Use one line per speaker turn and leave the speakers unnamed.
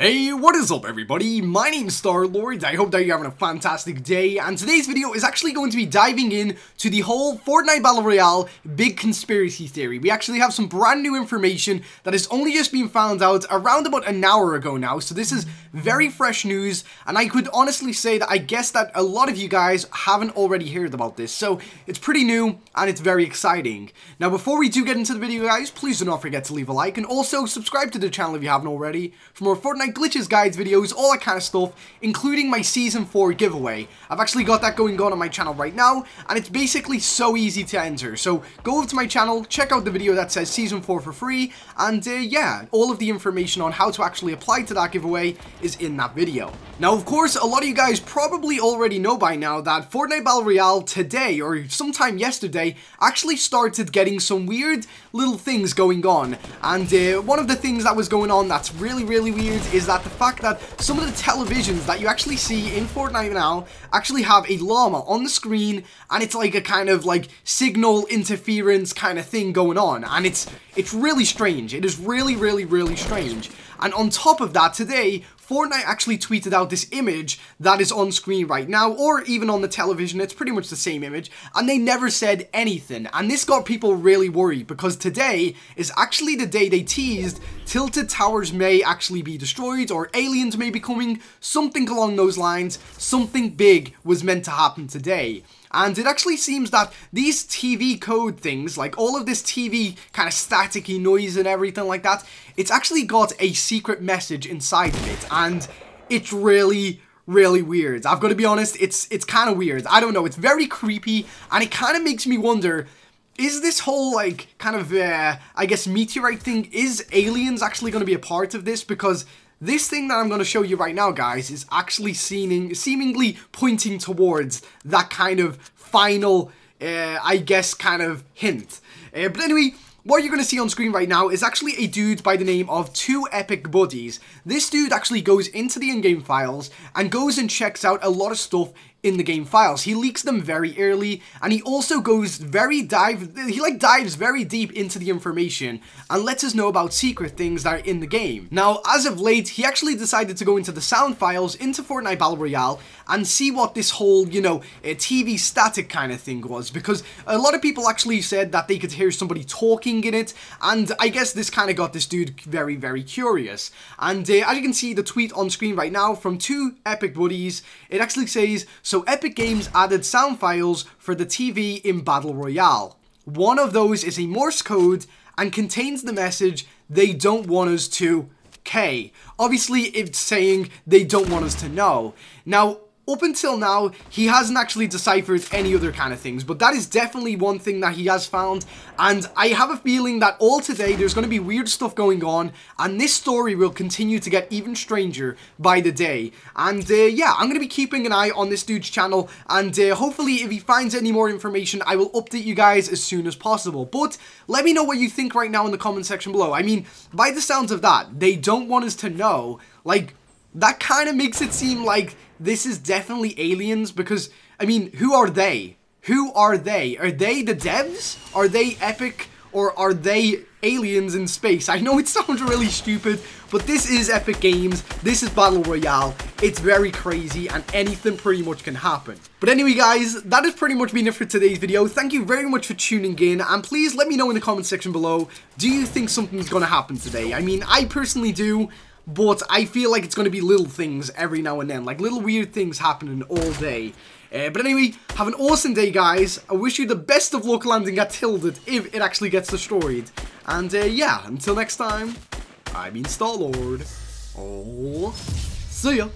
Hey, what is up everybody? My name's Star-Lord, I hope that you're having a fantastic day, and today's video is actually going to be diving in to the whole Fortnite Battle Royale big conspiracy theory. We actually have some brand new information that has only just been found out around about an hour ago now, so this is very fresh news, and I could honestly say that I guess that a lot of you guys haven't already heard about this, so it's pretty new, and it's very exciting. Now before we do get into the video guys, please do not forget to leave a like, and also subscribe to the channel if you haven't already, for more Fortnite glitches, guides, videos, all that kind of stuff, including my Season 4 giveaway. I've actually got that going on on my channel right now, and it's basically so easy to enter. So go over to my channel, check out the video that says Season 4 for free, and uh, yeah, all of the information on how to actually apply to that giveaway is in that video. Now, of course, a lot of you guys probably already know by now that Fortnite Battle Royale today, or sometime yesterday, actually started getting some weird little things going on. And uh, one of the things that was going on that's really, really weird is that the fact that some of the televisions that you actually see in Fortnite now actually have a llama on the screen and it's like a kind of like signal interference kind of thing going on and it's it's really strange. It is really, really, really strange. And on top of that, today, Fortnite actually tweeted out this image that is on screen right now, or even on the television, it's pretty much the same image, and they never said anything. And this got people really worried, because today is actually the day they teased Tilted Towers may actually be destroyed, or aliens may be coming, something along those lines, something big was meant to happen today. And it actually seems that these TV code things, like all of this TV kind of staticky noise and everything like that, it's actually got a secret message inside of it. And it's really, really weird. I've got to be honest, it's it's kind of weird. I don't know, it's very creepy and it kind of makes me wonder is this whole like kind of uh, I guess meteorite thing is aliens actually going to be a part of this because this thing that I'm going to show you right now, guys, is actually seeming, seemingly pointing towards that kind of final, uh, I guess, kind of hint. Uh, but anyway, what you're going to see on screen right now is actually a dude by the name of Two Epic Buddies. This dude actually goes into the in-game files and goes and checks out a lot of stuff in the game files. He leaks them very early, and he also goes very dive, he like dives very deep into the information and lets us know about secret things that are in the game. Now, as of late, he actually decided to go into the sound files into Fortnite Battle Royale and see what this whole, you know, TV static kind of thing was, because a lot of people actually said that they could hear somebody talking in it, and I guess this kind of got this dude very, very curious. And uh, as you can see, the tweet on screen right now from two Epic Buddies, it actually says, so Epic Games added sound files for the TV in Battle Royale. One of those is a Morse code and contains the message, they don't want us to K. Obviously, it's saying they don't want us to know. Now, up until now, he hasn't actually deciphered any other kind of things, but that is definitely one thing that he has found, and I have a feeling that all today there's going to be weird stuff going on, and this story will continue to get even stranger by the day. And uh, yeah, I'm going to be keeping an eye on this dude's channel, and uh, hopefully if he finds any more information, I will update you guys as soon as possible. But let me know what you think right now in the comment section below. I mean, by the sounds of that, they don't want us to know, like, that kind of makes it seem like this is definitely aliens because, I mean, who are they? Who are they? Are they the devs? Are they Epic? Or are they aliens in space? I know it sounds really stupid, but this is Epic Games, this is Battle Royale, it's very crazy, and anything pretty much can happen. But anyway guys, that has pretty much been it for today's video, thank you very much for tuning in, and please let me know in the comment section below, do you think something's gonna happen today? I mean, I personally do, but I feel like it's going to be little things every now and then, like little weird things happening all day. Uh, but anyway, have an awesome day, guys. I wish you the best of luck landing at Tilted if it actually gets destroyed. And uh, yeah, until next time, I've been Star-Lord. Oh, see ya.